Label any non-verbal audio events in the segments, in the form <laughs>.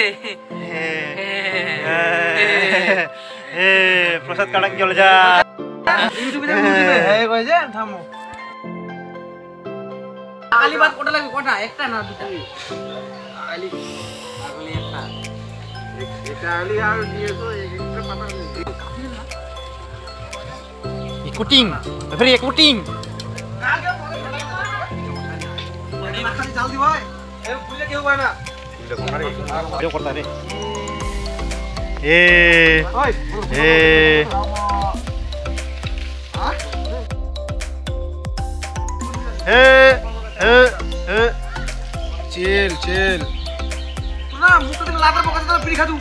<laughs> প্রসাদ কাটান চলে যা। ইউটিউবে দেখে বুঝবে কই যে? থামো। আলি বাদ কটা লাগবে? কটা? একটা না দুটা? আলি আগলি একটা। এটা আলি আর দিয়েছ একটা পাতা কুটিং ফির কুটিং খালি জাল দি ভাই। এ বুঝলে কেউ না। ভিডিও করতা রে এ ওই এ এ এ এ চেল চেল না মুখটা থেকে লাগার পকাতে তো পিড়ি খাদু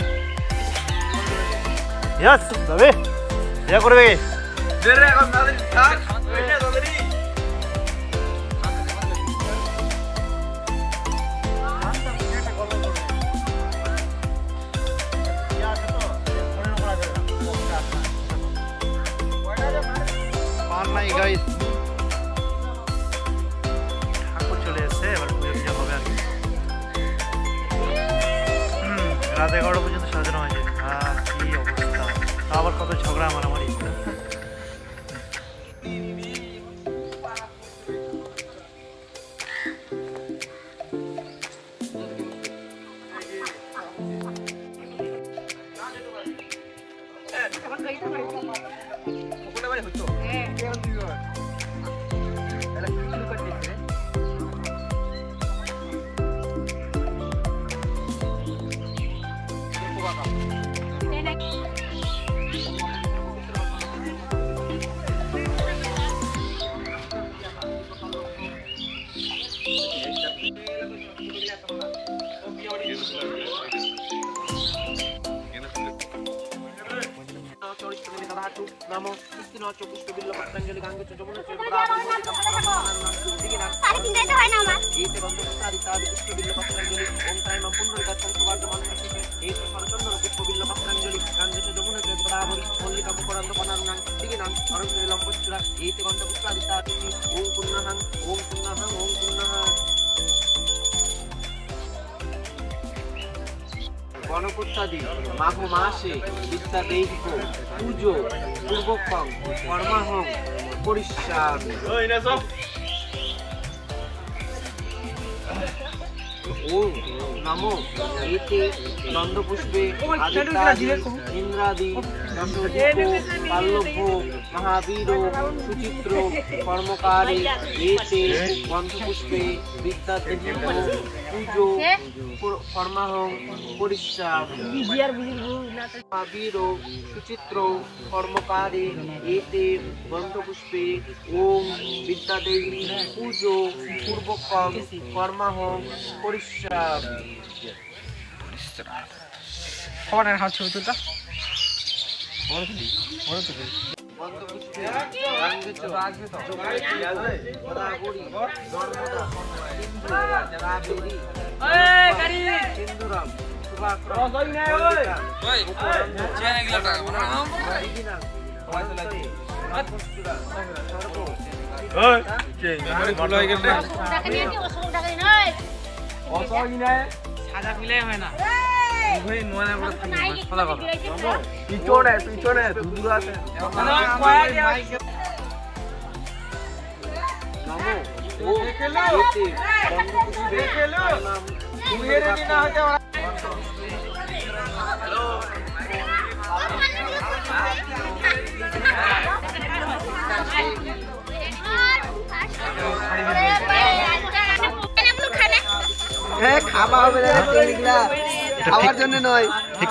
यस তবে ইয়া করবে দে রে এখন দাদি থাক দাদি নাই গাইস ঠাকুর চলে এসছে, এবার পুজো পুজো হবে আর কি। রাত এগারোটা পর্যন্ত সাজানো হয়েছে হ্যাঁ কি অবস্থা। আবার কত ঝগড়া আমার আমার কৃষ্ণ good. মুখরান্ত বনারুণাং দিগিনাং অরণ্য লম্বচূড়া এতে গন্ধ পুষ্পাদি তারি ওম পুণ্যহাং ওম পুণ্যহাং ওম পুণ্যহাং গণপত্যাদি মাঘ মাসে বিদ্যা দৈহিক পুজো পূর্বকং কর্মাহং পরিষ্কার ওম নমো এতে নন্দপুষ্পে ইন্দ্রাদি দশদীপ পাল্লভ মহাবীর সুচিত্র কর্মকারে এতে গন্ধপুষ্পে বিদ্যাদেবী পুজো কর্মাহং পরিষ্কার মহাবীর সুচিত্র কর্মকারে এতে গন্ধপুষ্পে ওম বিদ্যাদেবী পুজো পূর্বকম কর্মাহং পরিষ্কার খবরের হাত ছবি তুলটা গন্ধপুষ্পে গাঙ্গেচ গোদাবরী নর্মদা সিন্ধু কাবেরী সিন্ধুরাম শুভাক্রম নিয়ে হয় না কথা কথা পিছনে পিছনে আছে হ্যাঁ খাওয়া হবে না খাওয়ার জন্য নয়। ঠিক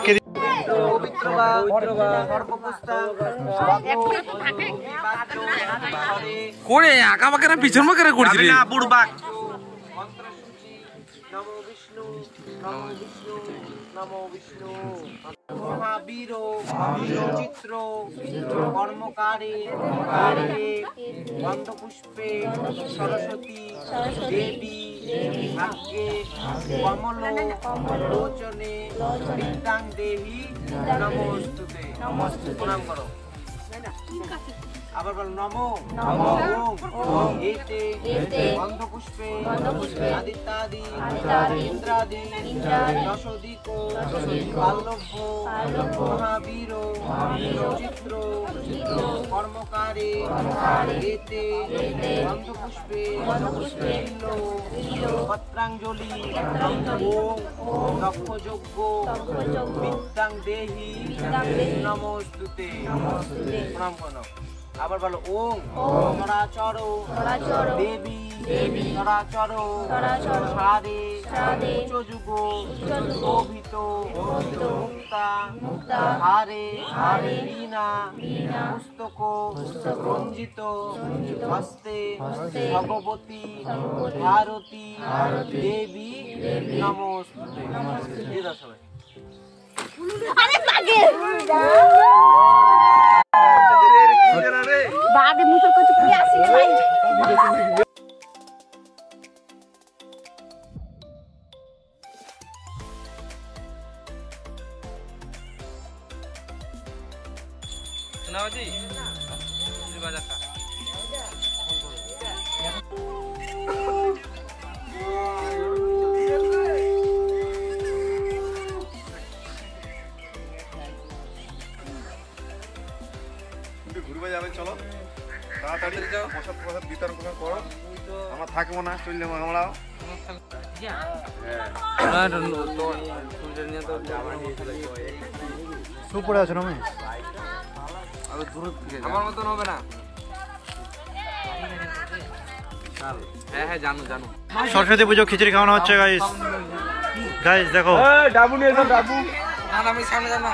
করে আঁকা বাঁকা পিছন বাঁকা করছি না নমো বিষ্ণু নমো বিষ্ণু নমো বিষ্ণু মহাবীর চিত্র কর্মকারে গন্ধপুষ্পে সরস্বতী দেবী ভাগ্যে কমল লোচনে বিদ্যাং দেহি নমস্তুতে প্রণাম করো আবার বলো নমো। নমো। ওম। এতে এতে গন্ধপুষ্পে গন্ধপুষ্পে আদিত্যাদি আদিত্যাদি ইন্দ্রাদি ইন্দ্রাদি দশদিক দশদিক পাল্লভ্য পাল্লভ্য মহাবীর মহাবীর চিত্র চিত্র কর্মকারে কর্মকারে এতে এতে গন্ধপুষ্পে গন্ধপুষ্পে বিল্ল বিল্ল পত্রাঞ্জলি পত্রাঞ্জলি ওম দক্ষযজ্ঞ দক্ষযজ্ঞ বিদ্যাং দেহি বিদ্যাং দেহি নমস্তুতে নমস্তুতে প্রণাম করো। আবার বলো ওম। ওম। চরাচর দেবী। দেবী। চরাচর সারে উচ্চযুগ। শোভিত মুক্তা। মুক্তা। হারে। হারে। বীণা। পুস্তক। পুস্তক। রঞ্জিত। রঞ্জিত। হস্তে। হস্তে। ভগবতী। ভগবতী। ভারতী। ভারতী। দেবী। দেবী। নমস্তুতে নমস্তুতে। দিয়ে দাও সবাই বাগে মুখের কাছে কি আসি ভাই শোনাবাজি ঘুরবে যাবে চলো। তাড়াতাড়ি যাও। প্রসাদ প্রসাদ বিতরণ করে। করো আমরা থাকব না চললে আমরাও পড়ে আছো রমেশ আমার মতন হবে না। হ্যাঁ হ্যাঁ জানো জানো। সরস্বতী পুজো খিচুড়ি খাওয়ানো হচ্ছে গাইস গাইস দেখো। ডাবু নিয়ে ডাবু। না, আমি সামনে জানো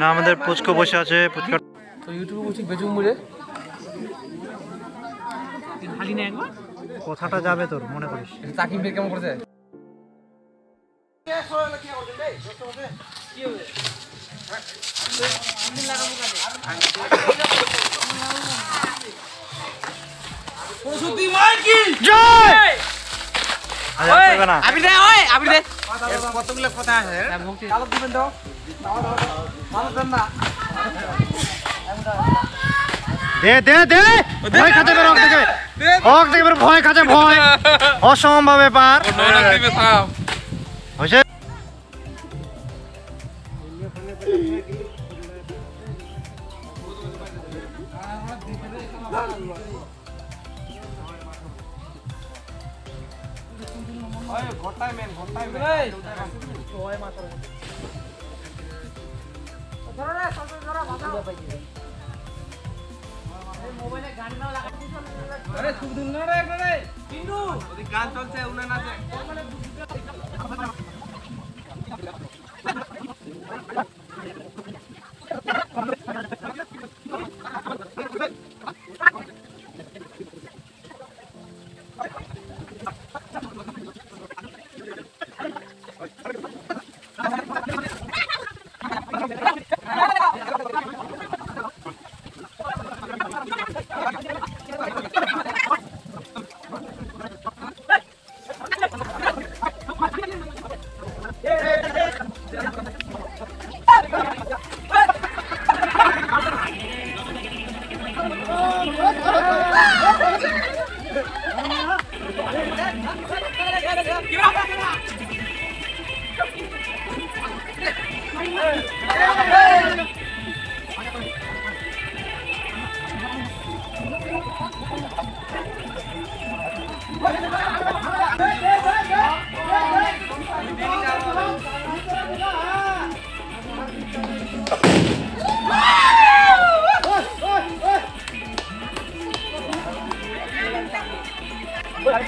না আমাদের পুচকো বসে আছে পুচকা তো ইউটিউবে বলছি বেজুম মুড়ে কথাটা যাবে তোর মনে করিস। বের কেমন করেছে? জয়! আজ আর করবে না। আবি দে ওই আবি দে। কতগুলো কথা আছে? কালো দিবেন দাও ভালো দেন না। দে দে দে। ভয় খাতে বের হক থেকে হক থেকে বের ভয় খাতে ভয়। <laughs> অসম্ভব ব্যাপার। গান চলছে উনে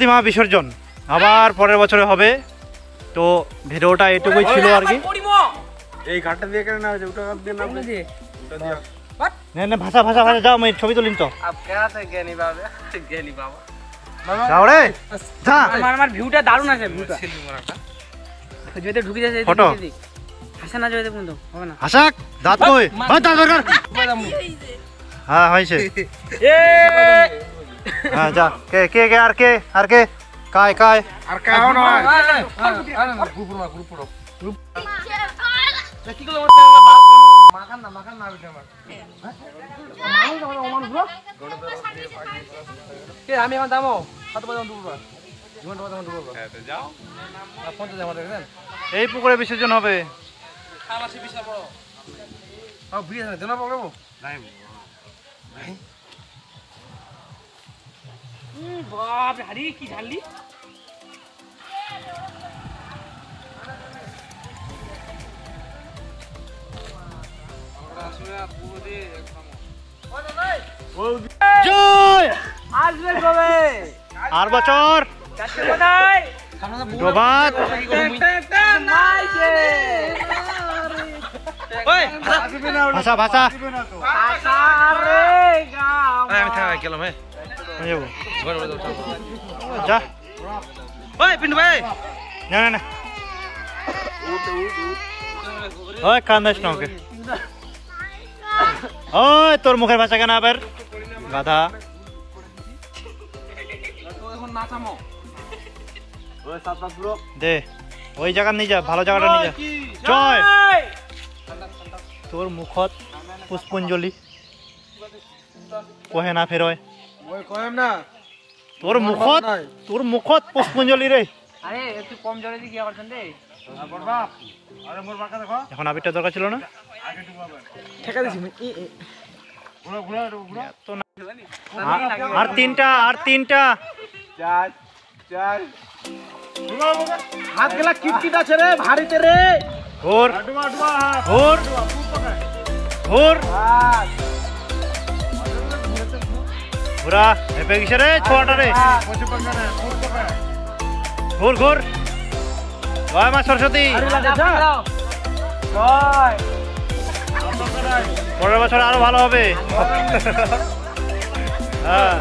নাচে সরস্বতী মা বিসর্জন। আবার পরের বছরে হবে। তো ভিডিওটা এটুকুই ছিল আর কি। এই ঘাটটা দিয়ে কেন না হয়েছে ওটা ঘাট দিয়ে না দিয়ে। না না ভাষা ভাষা ভাষা যাও আমি ছবি তুলিম তো। আপ কেয়া তে জ্ঞানী বাবা? জ্ঞানী বাবা। যাও রে। যা। আমার আমার ভিউটা দারুণ আছে ভিউটা ঢুকে যাচ্ছে ফটো। হাসা না যাবে কিন্তু হবে না। হাসাক দাঁত কই? দাঁত দরকার হ্যাঁ হয়েছে। হ্যাঁ যা। কে কে কে আর কে আর কে? কায় কায়? আর কাও নয়। আমি এখন দামো কত বাজাম দুপুর জীবন বাজাম দুপুর যাও। পঞ্চাশ জামা দেখেন এই পুকুরে বিসর্জন হবে। খালাসি বিশাল বড়। আও বিয়ে না দেনা পাবো? বাপ হারি কি ঢাললি? জয়! আসবে কবে? আর বছর! প্রভাত ভাষা ভাষা! আমি থাকা গেলাম হ্যাঁ যাব যা ওই পিন্টু ভাই না না না ওই কান্দাস না ওকে। ওই তোর মুখের ভাষা কেন আবার? গাধা দে ওই জায়গা নিয়ে যা ভালো জায়গাটা নিয়ে যা। জয়। তোর মুখত পুষ্পঞ্জলি। কহে না ফেরয়। ওই কয়েম না। তোর মুখত তোর মুখত পুষ্পঞ্জলি রে। আরে একটু কম জলে দিয়ে কি করছেন রে আরে মোর বাঁকা দেখো। এখন আবিরটা দরকার ছিল না? ঠেকা দিছি ঘুরা ঘুরা ঘুরা। তো না আর- আর তিনটা আর তিনটা। চার চার। হাত গেলা কিটকিট আছে রে ভারীতে রে। ঘোর। ঘোর। ঘোর। ঘোরা হেপে গেছে রে ছোয়াটা রে ঘোর ঘোর। জয় মা সরস্বতী। পরের বছর আরও ভালো হবে। হ্যাঁ।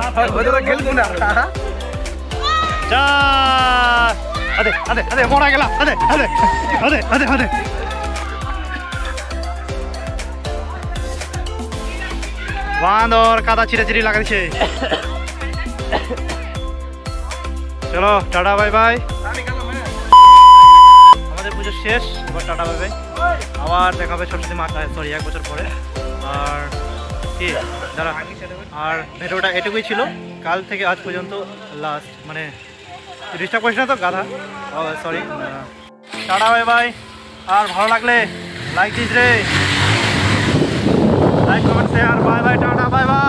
যা। আদে আদে আদে মরা গেলা। আদে আদে আদে আদে আদে। বাঁদর কাদা ছিঁড়ে ছিঁড়ি লাগাইছে চলো, টাটা, বাই বাই। আমাদের পুজো শেষ, এবার টাটা, বাই বাই। আবার দেখা হবে সরস্বতী মা সরি এক বছর পরে। আর কি, দাঁড়া। আর ভিডিওটা এটুকুই ছিল। কাল থেকে আজ পর্যন্ত লাস্ট মানে ডিস্টার্ব করিস না তো, গাধা। Sorry tata, bye bye. আর ভালো লাগলে লাইক দিস রে। Like comment share bye bye tata bye bye